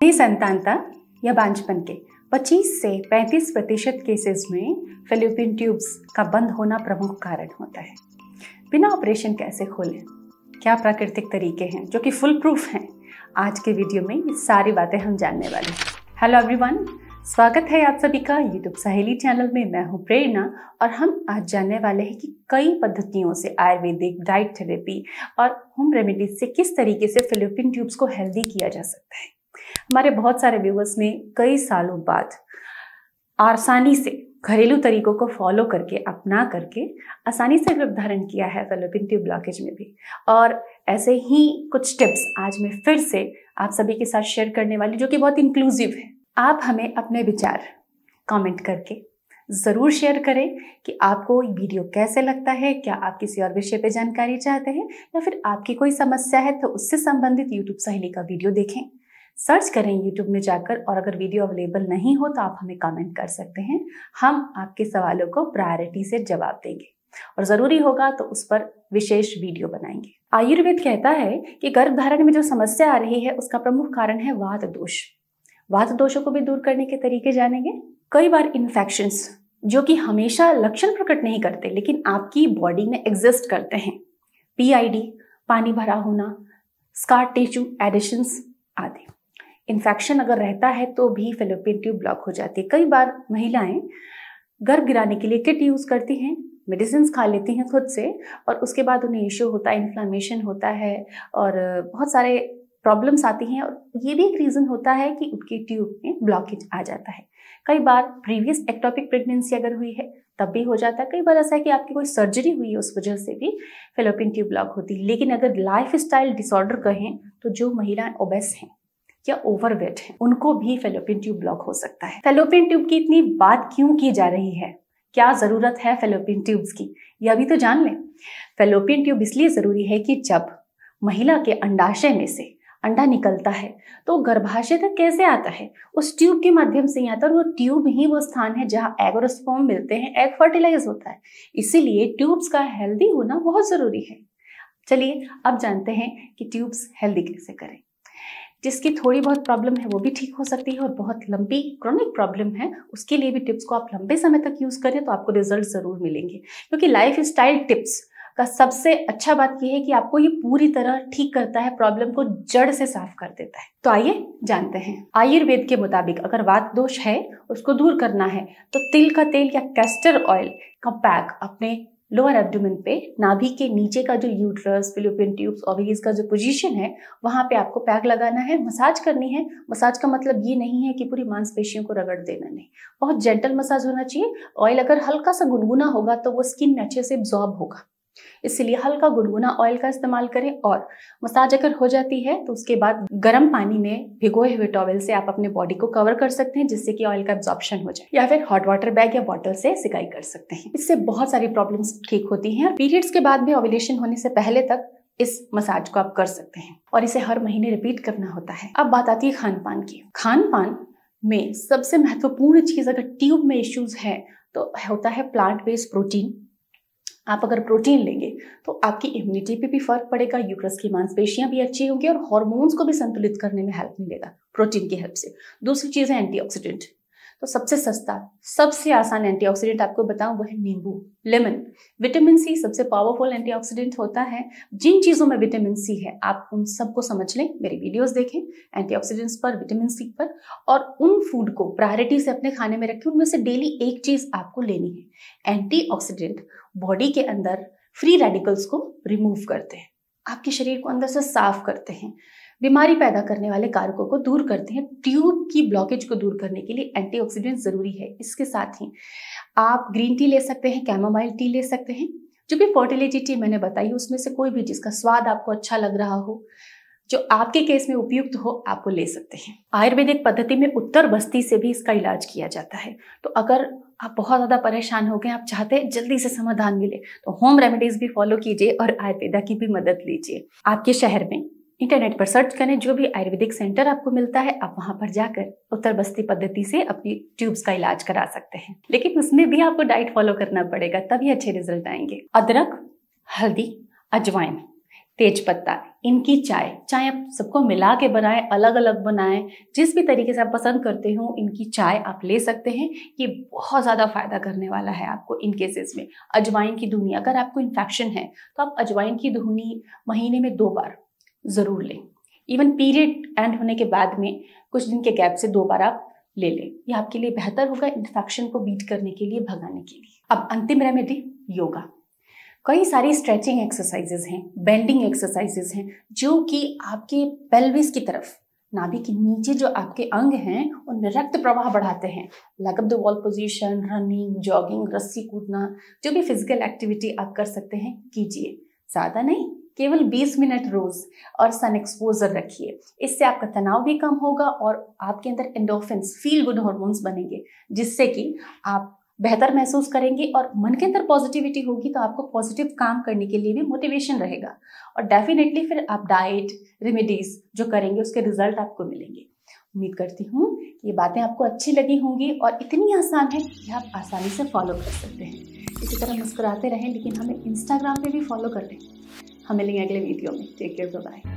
नहीं संतानता या बांझपन के 25 से 35 प्रतिशत केसेस में फेलोपियन ट्यूब्स का बंद होना प्रमुख कारण होता है। बिना ऑपरेशन कैसे खोलें? क्या प्राकृतिक तरीके हैं जो कि फुल प्रूफ हैं? आज के वीडियो में ये सारी बातें हम जानने वाले हैं। हेलो एवरीवन स्वागत है आप सभी का यूट्यूब सहेली चैनल में। मैं हूँ प्रेरणा और हम आज जानने वाले हैं कि कई पद्धतियों से आयुर्वेदिक डाइट थेरेपी और होम रेमेडीज से किस तरीके से फिलिपिन ट्यूब्स को हेल्दी किया जा सकता है। हमारे बहुत सारे व्यूवर्स ने कई सालों बाद आसानी से घरेलू तरीकों को फॉलो करके, अपना करके आसानी से गर्भ धारण किया है फेलोपिन ट्यूब ब्लॉकेज में भी। और ऐसे ही कुछ टिप्स आज मैं फिर से आप सभी के साथ शेयर करने वाली जो कि बहुत इंक्लूसिव है। आप हमें अपने विचार कमेंट करके ज़रूर शेयर करें कि आपको वीडियो कैसे लगता है, क्या आप किसी और विषय पर जानकारी चाहते हैं, या फिर आपकी कोई समस्या है तो उससे संबंधित यूट्यूब सहेली का वीडियो देखें। सर्च करें यूट्यूब में जाकर और अगर वीडियो अवेलेबल नहीं हो तो आप हमें कमेंट कर सकते हैं। हम आपके सवालों को प्रायोरिटी से जवाब देंगे। और ज़रूरी होगा तो उस पर विशेष वीडियो बनाएँगे। आयुर्वेद कहता है कि गर्भ धारण में जो समस्या आ रही है, उसका प्रमुख कारण है वात दोष। वात दोषों को भी दूर करने के तरीके जानेंगे। कई बार इन्फेक्शन जो कि हमेशा लक्षण प्रकट नहीं करते, लेकिन आपकी बॉडी में एग्जिस्ट करते हैं। पीआईडी पानी भरा होना स्कार टिश्यू एडिशंस आदि। इन्फेक्शन अगर रहता है तो भी फेलोपियन ट्यूब ब्लॉक हो जाती है। कई बार महिलाएँ गर्भ गिराने के लिए किट यूज़ करती हैं मेडिसिन खा लेती हैं खुद से और उसके बाद उन्हें इश्यू होता है इन्फ्लामेशन होता है और बहुत सारे प्रॉब्लम्स आती हैं और ये भी एक रीज़न होता है कि उनकी ट्यूब में ब्लॉकेज आ जाता है। कई बार प्रीवियस एक्टोपिक प्रेगनेंसी अगर हुई है, तब भी हो जाता है। कई बार ऐसा है कि आपकी कोई सर्जरी हुई है, उस वजह से भी फेलोपिन ट्यूब ब्लॉक होती है। लेकिन अगर लाइफ स्टाइल डिसऑर्डर कहें तो जो महिलाएँ ओबेस हैं या ओवरवेट है, उनको भी फेलोपियन ट्यूब ब्लॉक हो सकता है। फेलोपियन ट्यूब की इतनी बात क्यों की जा रही है? क्या ज़रूरत है फेलोपियन ट्यूब्स की? यह भी तो जान लें। फेलोपियन ट्यूब इसलिए ज़रूरी है कि जब महिला के अंडाशय में से अंडा निकलता है तो गर्भाशय तक कैसे आता है? उस ट्यूब के माध्यम से ही आता है, और वो ट्यूब ही वो स्थान है जहाँ एग मिलते हैं एग फर्टिलाइज होता है। इसीलिए ट्यूब्स का हेल्दी होना बहुत ज़रूरी है। चलिए, अब जानते हैं कि ट्यूब्स हेल्दी कैसे करें। जिसकी थोड़ी बहुत प्रॉब्लम है, वो भी ठीक हो सकती है और बहुत लंबी क्रॉनिक प्रॉब्लम है, उसके लिए भी टिप्स को आप लंबे समय तक यूज़ करें तो आपको रिज़ल्ट ज़रूर मिलेंगे। क्योंकि लाइफ स्टाइल टिप्स का सबसे अच्छा बात यह है कि आपको ये पूरी तरह ठीक करता है प्रॉब्लम को जड़ से साफ़ कर देता है। तो आइए जानते हैं। आयुर्वेद के मुताबिक अगर वात दोष है उसको दूर करना है तो तिल का तेल या कैस्टर ऑयल का पैक अपने लोअर एब्डोमेन पे, नाभि के नीचे का जो यूट्रस फिलोपियन ट्यूब्स ओवरीज का जो पोजीशन है, वहाँ पे आपको पैक लगाना है मसाज करनी है। मसाज का मतलब ये नहीं है कि पूरी मांसपेशियों को रगड़ देना नहीं। बहुत जेंटल मसाज होना चाहिए। ऑयल अगर हल्का सा गुनगुना होगा तो वो स्किन में अच्छे से एब्जॉर्ब होगा। इसलिए हल्का गुनगुना ऑयल का इस्तेमाल करें और मसाज अगर हो जाती है तो उसके बाद गर्म पानी में भिगोए हुए टॉवल से आप अपने बॉडी को कवर कर सकते हैं, जिससे कि ऑयल का एब्जॉर्प्शन हो जाए, या फिर हॉट वाटर बैग या बॉटल से सिकाई कर सकते हैं। इससे बहुत सारी प्रॉब्लम्स ठीक होती हैं पीरियड्स के बाद भी ओवुलेशन होने से पहले तक इस मसाज को आप कर सकते हैं और इसे हर महीने रिपीट करना होता है। अब बात आती है खान पान की। खान पान में सबसे महत्वपूर्ण चीज़ अगर ट्यूब में इश्यूज़ है तो होता है प्लांट बेस्ड प्रोटीन आप अगर प्रोटीन लेंगे तो आपकी इम्यूनिटी पे भी फ़र्क पड़ेगा यूक्रस की मांसपेशियाँ भी अच्छी होंगी और हॉर्मोन्स को भी संतुलित करने में हेल्प मिलेगा प्रोटीन की हेल्प से। दूसरी चीज़ है एंटीऑक्सीडेंट तो सबसे सस्ता, सबसे आसान एंटीऑक्सीडेंट आपको बताऊँ वो है नींबू लेमन विटामिन सी सबसे पावरफुल एंटीऑक्सीडेंट होता है। जिन चीज़ों में विटामिन सी है, आप उन सबको समझ लें, मेरी वीडियोस देखें एंटीऑक्सीडेंट्स पर विटामिन सी पर, और उन फ़ूड को प्रायोरिटी से अपने खाने में रखें, उनमें से डेली एक चीज़ आपको लेनी है। एंटीऑक्सीडेंट बॉडी के अंदर फ्री रेडिकल्स को रिमूव करते हैं। आपके शरीर को अंदर से साफ़ करते हैं। बीमारी पैदा करने वाले कारकों को दूर करते हैं। ट्यूब की ब्लॉकेज को दूर करने के लिए एंटीऑक्सीडेंट ज़रूरी है। इसके साथ ही आप ग्रीन टी ले सकते हैं कैमोमाइल टी ले सकते हैं। जो भी फर्टिलिटी टी मैंने बताई, उसमें से कोई भी जिसका स्वाद आपको अच्छा लग रहा हो, जो आपके केस में उपयुक्त हो आप वो ले सकते हैं। आयुर्वेदिक पद्धति में उत्तर बस्ती से भी इसका इलाज किया जाता है। तो अगर आप बहुत ज़्यादा परेशान हो गए, आप चाहते हैं जल्दी से समाधान मिले तो होम रेमेडीज भी फॉलो कीजिए और आयुर्वेदा की भी मदद लीजिए। आपके शहर में इंटरनेट पर सर्च करें, जो भी आयुर्वेदिक सेंटर आपको मिलता है, आप वहाँ पर जाकर उत्तर बस्ती पद्धति से अपनी ट्यूब्स का इलाज करा सकते हैं। लेकिन उसमें भी आपको डाइट फॉलो करना पड़ेगा, तभी अच्छे रिज़ल्ट आएँगे। अदरक, हल्दी, अजवाइन, तेज पत्ता, इनकी चाय। चाय आप सबको मिला के बनाएँ अलग अलग बनाएँ। जिस भी तरीके से आप पसंद करते हो, इनकी चाय आप ले सकते हैं। ये बहुत ज़्यादा फ़ायदा करने वाला है आपको इन केसेस में। अजवाइन की धुनी, अगर आपको इन्फेक्शन है तो आप अजवाइन की धुनी महीने में दो बार ज़रूर लें। इवन पीरियड एंड होने के बाद में कुछ दिन के गैप से दो बार आप ले लें। ये आपके लिए बेहतर होगा इन्फेक्शन को बीट करने के लिए, भगाने के लिए। अब अंतिम रेमेडी योगा कई सारी स्ट्रेचिंग एक्सरसाइजेज हैं बेंडिंग एक्सरसाइजेज हैं, जो कि आपके पेल्विस की तरफ़, नाभि के नीचे जो आपके अंग हैं उनमें रक्त प्रवाह बढ़ाते हैं। Leg the wall position running jogging रस्सी कूदना, जो भी फ़िज़िकल एक्टिविटी आप कर सकते हैं, कीजिए। ज़्यादा नहीं केवल 20 मिनट रोज और सन एक्सपोजर रखिए। इससे आपका तनाव भी कम होगा और आपके अंदर एंडोफिन्स फील गुड हॉर्मोन्स बनेंगे, जिससे कि आप बेहतर महसूस करेंगे और मन के अंदर पॉजिटिविटी होगी तो आपको पॉजिटिव काम करने के लिए भी मोटिवेशन रहेगा। और डेफिनेटली फिर आप डाइट रेमेडीज जो करेंगे, उसके रिज़ल्ट आपको मिलेंगे। उम्मीद करती हूँ ये बातें आपको अच्छी लगी होंगी और इतनी आसान है कि आप आसानी से फॉलो कर सकते हैं। इसी तरह मुस्कुराते रहें, लेकिन हमें इंस्टाग्राम पे भी फॉलो कर लें। हमें मिलेंगे अगले वीडियो में। Take care bye